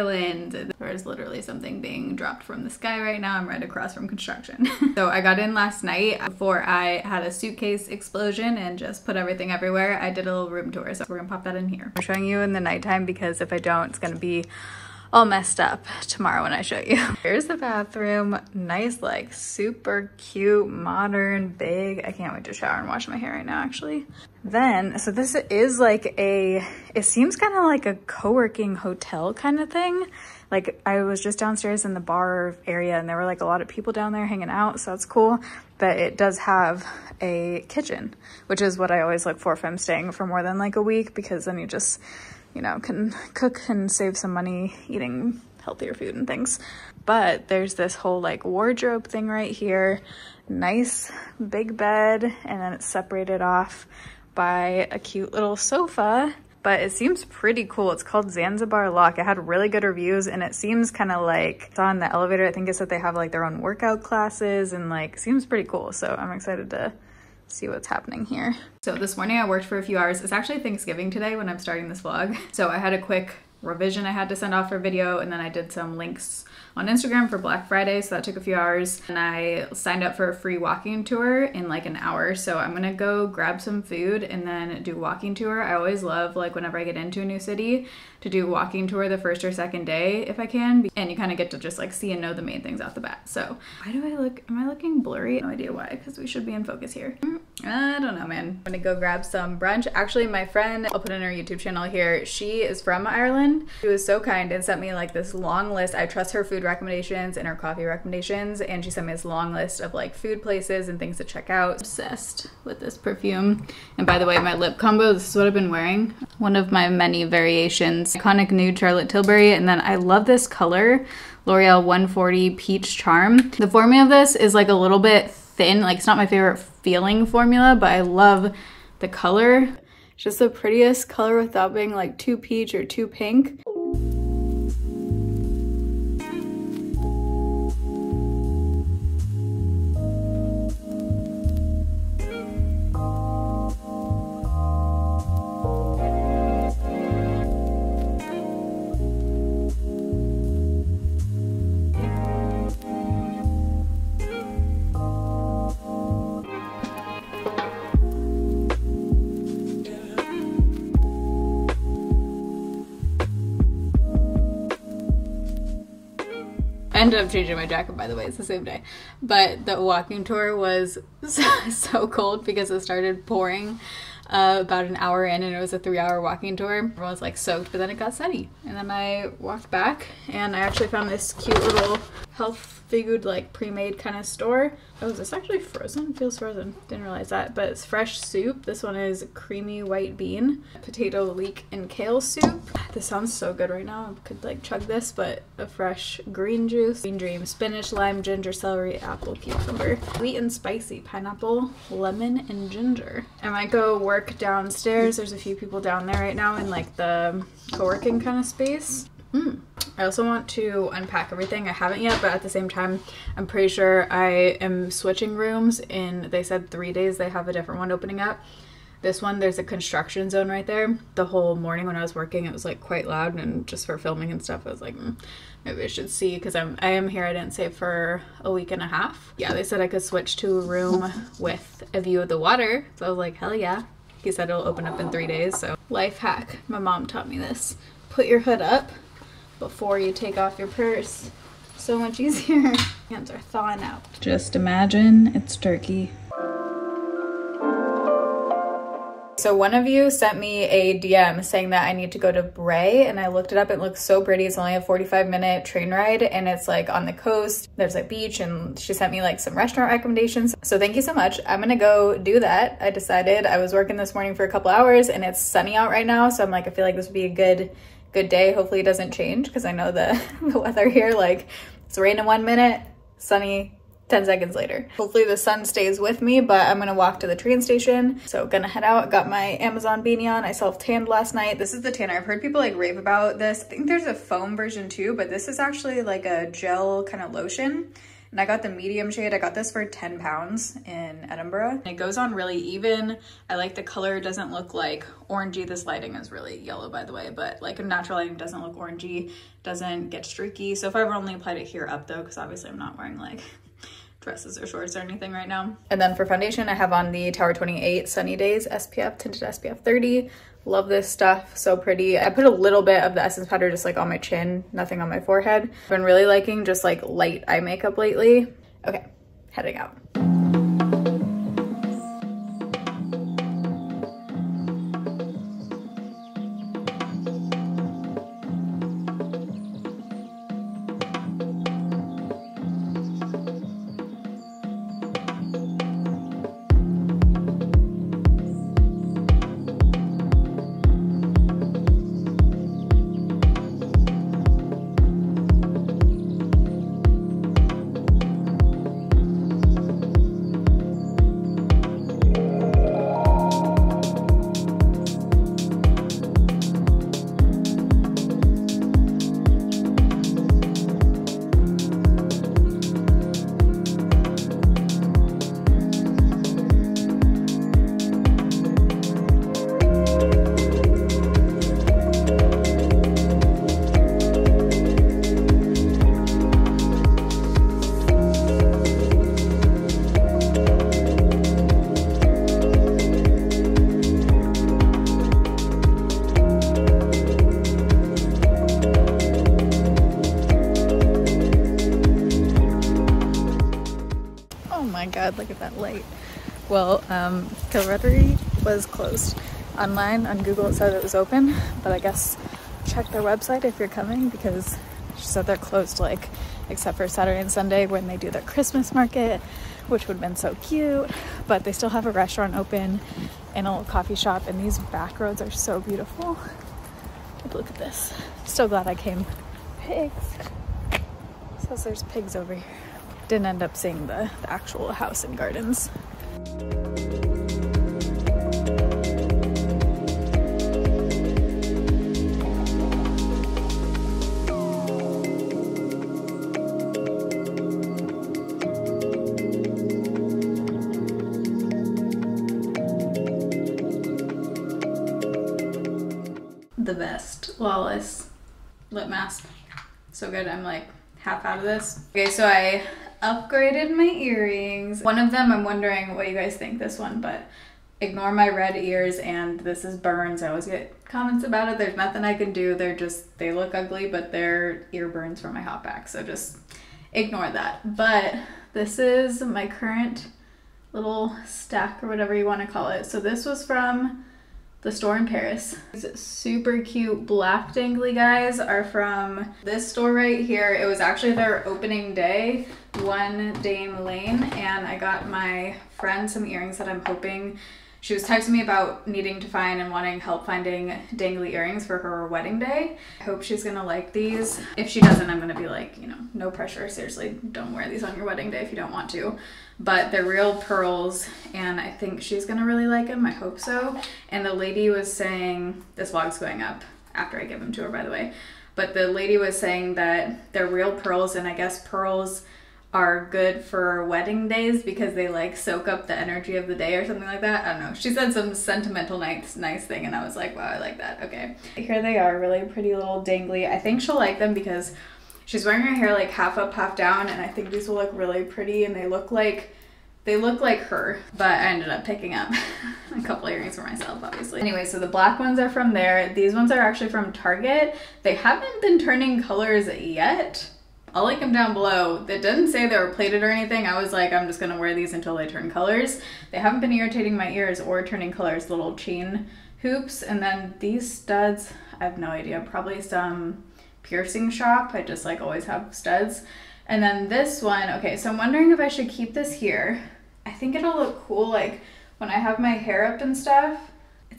Ireland. There's literally something being dropped from the sky right now. I'm right across from construction. so I got in last night before I had a suitcase explosion and just put everything everywhere. I did a little room tour, so we're gonna pop that in here. I'm showing you in the nighttime because if I don't, it's gonna be all messed up tomorrow when I show you. Here's the bathroom. Nice, like super cute, modern, big. I can't wait to shower and wash my hair right now, actually. Then, so this is like a, it seems kind of like a co-working hotel kind of thing. Like I was just downstairs in the bar area and there were like a lot of people down there hanging out. So that's cool. But it does have a kitchen, which is what I always look for if I'm staying for more than like a week because then you just you know, can cook and save some money eating healthier food and things. But there's this whole like wardrobe thing right here. Nice big bed and then it's separated off by a cute little sofa but it seems pretty cool. It's called Zanzibar Locke. It had really good reviews and it seems kind of like it's on the elevator. I think it's that they have like their own workout classes and like seems pretty cool. So I'm excited to see what's happening here. So this morning I worked for a few hours. It's actually Thanksgiving today when I'm starting this vlog. So I had a quick revision I had to send off for video and then I did some links on Instagram for Black Friday, so that took a few hours. And I signed up for a free walking tour in like an hour. So I'm gonna go grab some food and then do walking tour. I always love like whenever I get into a new city to do walking tour the first or second day if I can. And you kind of get to just like see and know the main things off the bat. So why do I look, am I looking blurry? No idea why, because we should be in focus here. Hmm, I don't know, man. I'm gonna go grab some brunch. Actually, my friend, I'll put in her YouTube channel here, she is from Ireland. She was so kind and sent me like this long list. I trust her food recommendations and her coffee recommendations. And she sent me this long list of like food places and things to check out. Obsessed with this perfume. And by the way, my lip combo, this is what I've been wearing. One of my many variations. Iconic Nude Charlotte Tilbury. And then I love this color. L'Oreal 140 Peach Charm. The formula of this is like a little bit thin. Like it's not my favorite feeling formula, but I love the color. It's just the prettiest color without being like too peach or too pink. Ended up changing my jacket by the way. It's the same day. But the walking tour was so, so cold because it started pouring uh, about an hour in and it was a three hour walking tour. Everyone was like soaked but then it got sunny. And then i walked back and i actually found this cute little health food like pre-made kind of store. Oh, is this actually frozen? It feels frozen. Didn't realize that. But it's fresh soup. This one is creamy white bean, potato leek and kale soup. This sounds so good right now. I could like chug this, but a fresh green juice, green dream, spinach, lime, ginger, celery, apple, cucumber, sweet and spicy, pineapple, lemon, and ginger. I might go work downstairs. There's a few people down there right now in like the co-working kind of space. Mm. I also want to unpack everything. I haven't yet, but at the same time, I'm pretty sure I am switching rooms in, they said three days they have a different one opening up. This one, there's a construction zone right there. The whole morning when I was working, it was like quite loud and just for filming and stuff, I was like, mm, maybe I should see because I'm I am here. I didn't say for a week and a half. Yeah, they said I could switch to a room with a view of the water. So I was like, hell yeah. He said it'll open up in three days. So life hack. My mom taught me this. Put your hood up before you take off your purse. So much easier. Hands are thawing out. Just imagine it's turkey. So one of you sent me a DM saying that I need to go to Bray and I looked it up. It looks so pretty. It's only a 45 minute train ride and it's like on the coast. There's a beach and she sent me like some restaurant recommendations. So thank you so much. I'm gonna go do that. I decided I was working this morning for a couple hours and it's sunny out right now. So I'm like, I feel like this would be a good good day. Hopefully it doesn't change because I know the, the weather here, like it's raining one minute, sunny 10 seconds later. Hopefully the sun stays with me, but I'm gonna walk to the train station. So gonna head out, got my Amazon beanie on. I self-tanned last night. This is the tanner. I've heard people like rave about this. I think there's a foam version too, but this is actually like a gel kind of lotion And I got the medium shade. I got this for 10 pounds in Edinburgh. It goes on really even. I like the color. It doesn't look like orangey. This lighting is really yellow, by the way, but like a natural lighting doesn't look orangey, doesn't get streaky. So if I ever only applied it here up though, because obviously I'm not wearing like dresses or shorts or anything right now. And then for foundation, I have on the Tower 28 Sunny Days SPF, tinted SPF 30. Love this stuff, so pretty. I put a little bit of the Essence powder just like on my chin, nothing on my forehead. I've been really liking just like light eye makeup lately. Okay, heading out. Killruddery was closed. Online, on Google it said it was open, but I guess check their website if you're coming because she said they're closed like except for Saturday and Sunday when they do their Christmas market, which would have been so cute. But they still have a restaurant open and a little coffee shop, and these back roads are so beautiful. Look at this. So glad I came. Pigs. Says there's pigs over here didn't end up seeing the, the actual house and gardens. So good i'm like half out of this okay so i upgraded my earrings. One of them, I'm wondering what you guys think this one, but ignore my red ears and this is burns. I always get comments about it. There's nothing I can do. They're just, they look ugly, but they're ear burns from my hot back. So just ignore that. But this is my current little stack or whatever you want to call it. So this was from the store in Paris. These super cute black dangly guys are from this store right here. It was actually their opening day, One Dame Lane, and I got my friend some earrings that I'm hoping she was texting me about needing to find and wanting help finding dangly earrings for her wedding day. I hope she's gonna like these. If she doesn't, I'm gonna be like, you know, no pressure. Seriously, don't wear these on your wedding day if you don't want to. But they're real pearls and I think she's gonna really like them. I hope so. And the lady was saying, this vlog's going up after I give them to her, by the way. But the lady was saying that they're real pearls and I guess pearls are good for wedding days because they like soak up the energy of the day or something like that. I don't know. She said some sentimental nice nice thing and I was like, wow, I like that. Okay. Here they are, really pretty little dangly. I think she'll like them because she's wearing her hair like half up, half down and I think these will look really pretty and they look like they look like her, but I ended up picking up a couple earrings for myself, obviously. Anyway, so the black ones are from there. These ones are actually from Target. They haven't been turning colors yet, I'll link them down below. That doesn't say they were plated or anything. I was like, I'm just gonna wear these until they turn colors. They haven't been irritating my ears or turning colors, little chain hoops. And then these studs, I have no idea, probably some piercing shop. I just like always have studs. And then this one, okay, so I'm wondering if I should keep this here. I think it'll look cool like when I have my hair up and stuff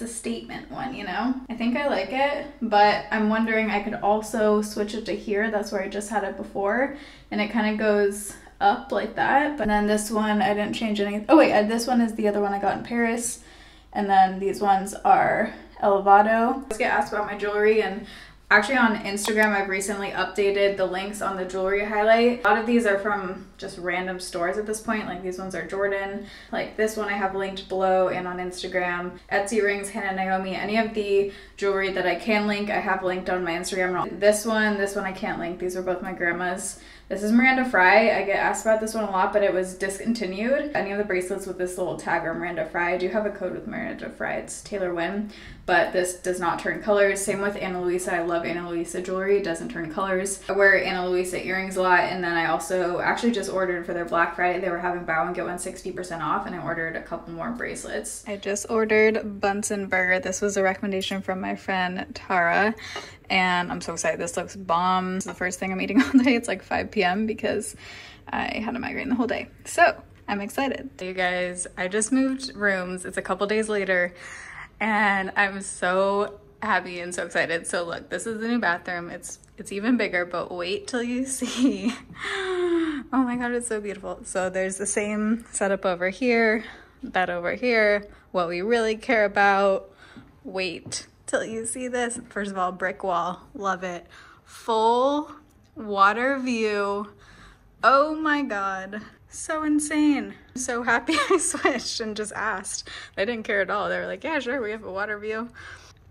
it's a statement one, you know? I think I like it, but I'm wondering I could also switch it to here. That's where I just had it before. And it kind of goes up like that. But then this one, I didn't change anything. Oh wait, uh, this one is the other one I got in Paris. And then these ones are Elevado. I get asked about my jewelry and Actually on Instagram, I've recently updated the links on the jewelry highlight. A lot of these are from just random stores at this point. Like these ones are Jordan. Like this one I have linked below and on Instagram. Etsy rings, Hannah Naomi. Any of the jewelry that I can link, I have linked on my Instagram. This one, this one I can't link. These are both my grandma's. This is Miranda Frye. I get asked about this one a lot, but it was discontinued. Any of the bracelets with this little tag are Miranda Frye. I do have a code with Miranda Frye. It's Taylor Wynn, but this does not turn colors. Same with Ana Luisa. I love Ana Luisa jewelry. It doesn't turn colors. I wear Ana Luisa earrings a lot, and then I also actually just ordered for their Black Friday. They were having buy one get one 60% off, and I ordered a couple more bracelets. I just ordered Bunsen burger. This was a recommendation from my friend Tara, and I'm so excited. This looks bomb. This is the first thing I'm eating all day. It's like 5 p.m. because I had a migraine the whole day. So I'm excited. Hey you guys, I just moved rooms. It's a couple days later and I'm so happy and so excited. So look, this is the new bathroom. It's it's even bigger, but wait till you see. oh my God, it's so beautiful. So there's the same setup over here, bed over here. What we really care about, wait till you see this. First of all, brick wall, love it. Full water view. Oh my God, so insane. So happy I switched and just asked. I didn't care at all. They were like, yeah, sure, we have a water view.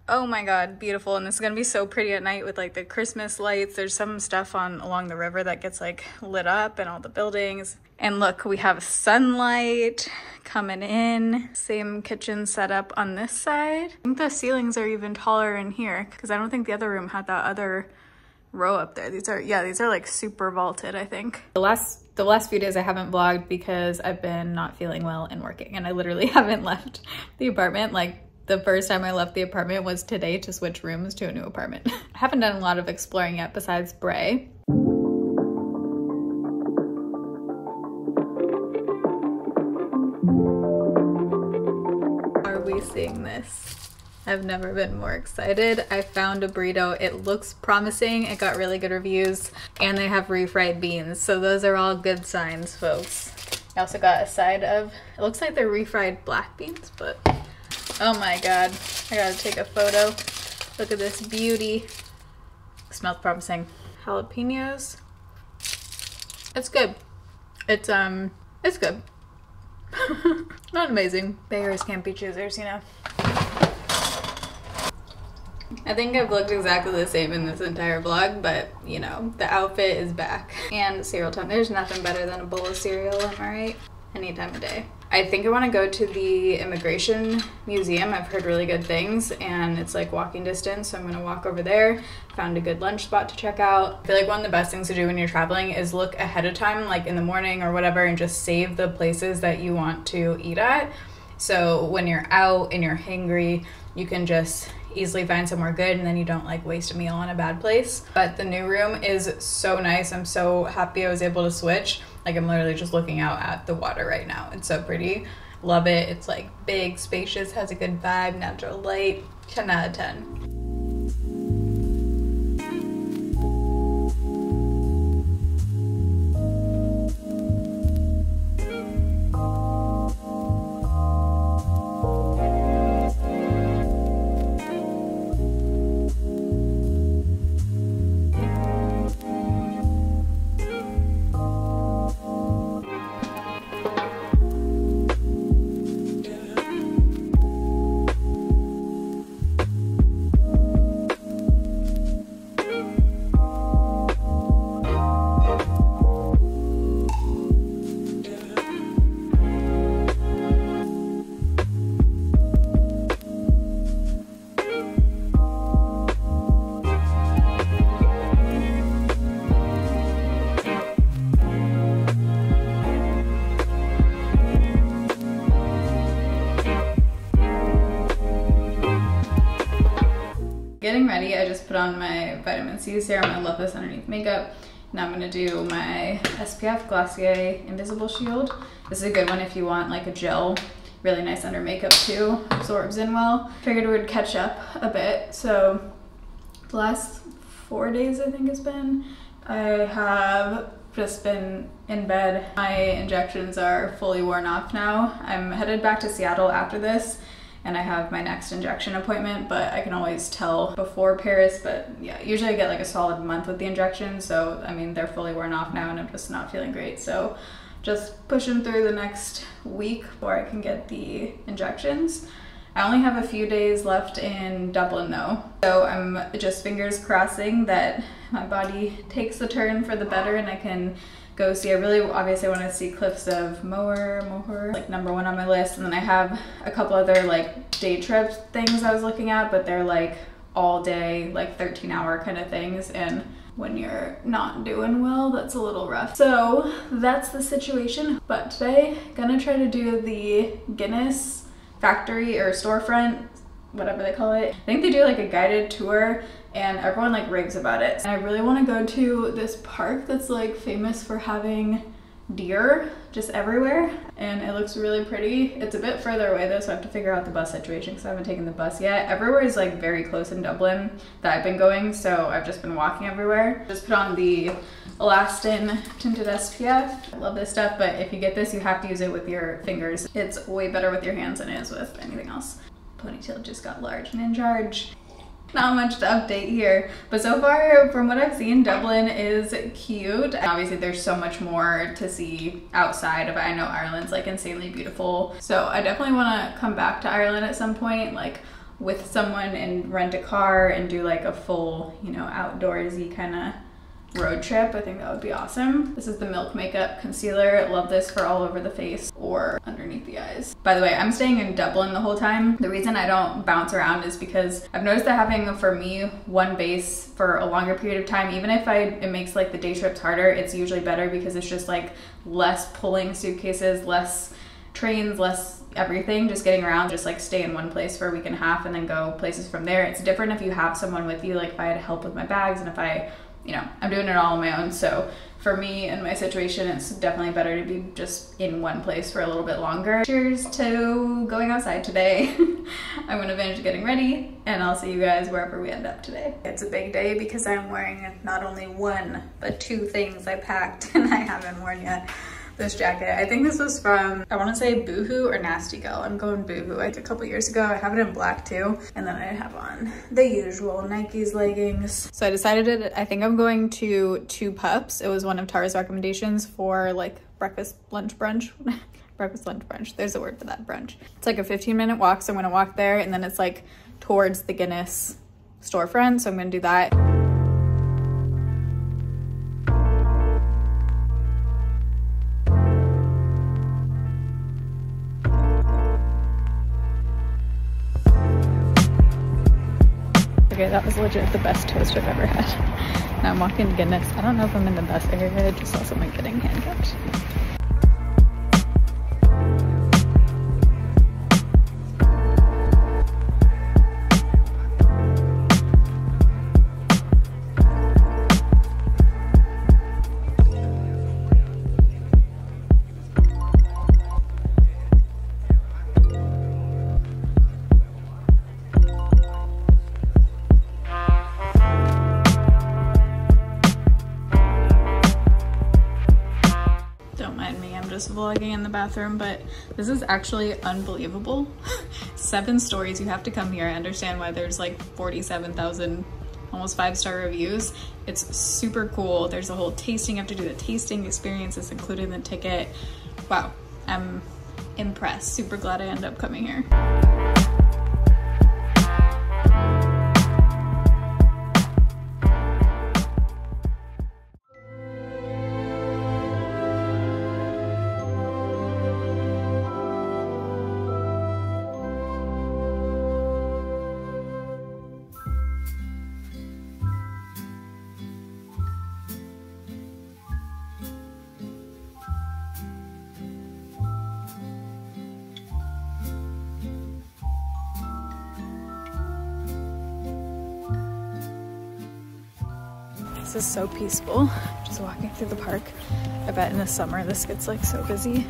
Oh my god, beautiful. And this is gonna be so pretty at night with like the Christmas lights. There's some stuff on along the river that gets like lit up and all the buildings. And look, we have sunlight coming in. Same kitchen setup on this side. I think the ceilings are even taller in here because I don't think the other room had that other row up there. These are, yeah, these are like super vaulted, I think. The last, the last few days I haven't vlogged because I've been not feeling well and working and I literally haven't left the apartment. Like the first time I left the apartment was today to switch rooms to a new apartment. I haven't done a lot of exploring yet besides Bray. This? I've never been more excited. I found a burrito. It looks promising. It got really good reviews and they have refried beans. So those are all good signs, folks. I also got a side of, it looks like they're refried black beans, but Oh my god. I gotta take a photo. Look at this beauty. Smells promising. Jalapenos. It's good. It's, um, it's good. Not amazing. Beggars can't be choosers, you know? I think I've looked exactly the same in this entire vlog, but you know, the outfit is back. And cereal time. There's nothing better than a bowl of cereal, am I right? Any time of day. I think I want to go to the immigration museum. I've heard really good things and it's like walking distance, so I'm going to walk over there. Found a good lunch spot to check out. I feel like one of the best things to do when you're traveling is look ahead of time, like in the morning or whatever, and just save the places that you want to eat at. So when you're out and you're hungry, you can just easily find somewhere good and then you don't like waste a meal in a bad place. But the new room is so nice. I'm so happy I was able to switch. Like I'm literally just looking out at the water right now. It's so pretty. Love it. It's like big, spacious, has a good vibe, natural light. 10 out of 10. Getting ready. I just put on my vitamin C serum. I love this underneath makeup. Now I'm gonna do my SPF Glossier Invisible Shield. This is a good one if you want like a gel, really nice under makeup too, absorbs in well. Figured it would catch up a bit. So the last four days I think it's been, I have just been in bed. My injections are fully worn off now. I'm headed back to Seattle after this and I have my next injection appointment, but I can always tell before Paris. But yeah, usually I get like a solid month with the injection. So, I mean, they're fully worn off now and I'm just not feeling great. So, just pushing through the next week before I can get the injections. I only have a few days left in Dublin though, so I'm just fingers crossing that my body takes the turn for the better and I can go see. I really obviously want to see Cliffs of Moher, Moher, like number one on my list. And then I have a couple other like day trip things I was looking at, but they're like all day, like 13 hour kind of things. And when you're not doing well, that's a little rough. So that's the situation. But today, gonna try to do the Guinness factory or storefront whatever they call it. I think they do like a guided tour and everyone like raves about it. And I really want to go to this park that's like famous for having deer just everywhere and it looks really pretty. It's a bit further away though so I have to figure out the bus situation because I haven't taken the bus yet. Everywhere is like very close in Dublin that I've been going so I've just been walking everywhere. Just put on the Elastin Tinted SPF. I love this stuff but if you get this you have to use it with your fingers. It's way better with your hands than it is with anything else. Ponytail just got large and in charge not much to update here but so far from what i've seen dublin is cute. Obviously there's so much more to see outside of it i know ireland's like insanely beautiful. So i definitely want to come back to ireland at some point like with someone and rent a car and do like a full you know outdoorsy kind of road trip. I think that would be awesome. This is the Milk Makeup Concealer. Love this for all over the face or underneath the eyes. By the way, I'm staying in Dublin the whole time. The reason I don't bounce around is because I've noticed that having, for me, one base for a longer period of time, even if I it makes like the day trips harder, it's usually better because it's just like less pulling suitcases, less trains, less everything, just getting around, just like stay in one place for a week and a half and then go places from there. It's different if you have someone with you, like if I had help with my bags and if I you know, I'm doing it all on my own. So for me and my situation, it's definitely better to be just in one place for a little bit longer. Cheers to going outside today. I'm gonna finish getting ready and I'll see you guys wherever we end up today. It's a big day because I'm wearing not only one, but two things I packed and I haven't worn yet this jacket. I think this was from, I wanna say Boohoo or Nasty Gal. I'm going Boohoo like a couple years ago. I have it in black too. And then I have on the usual Nikes leggings. So I decided, I think I'm going to Two Pups. It was one of Tara's recommendations for like breakfast, lunch, brunch. breakfast, lunch, brunch. There's a word for that, brunch. It's like a 15 minute walk. So I'm gonna walk there and then it's like towards the Guinness storefront. So I'm gonna do that. Was legit the best toast I've ever had. Now I'm walking to Guinness. I don't know if I'm in the best area. I just saw someone getting handcuffed. Vlogging in the bathroom, but this is actually unbelievable. Seven stories, you have to come here. I understand why there's like 47,000 almost five star reviews. It's super cool. There's a whole tasting, you have to do the tasting experience, it's included in the ticket. Wow, I'm impressed. Super glad I ended up coming here. This is so peaceful. Just walking through the park. I bet in the summer this gets like so busy,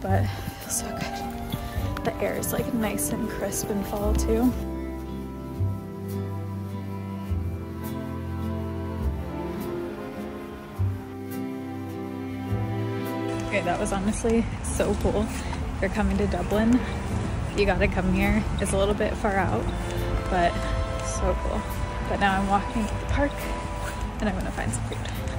but feels so good. The air is like nice and crisp in fall too. Okay, that was honestly so cool. If you're coming to Dublin, You gotta come here. It's a little bit far out, but so cool. But now I'm walking to the park and I'm gonna find some food.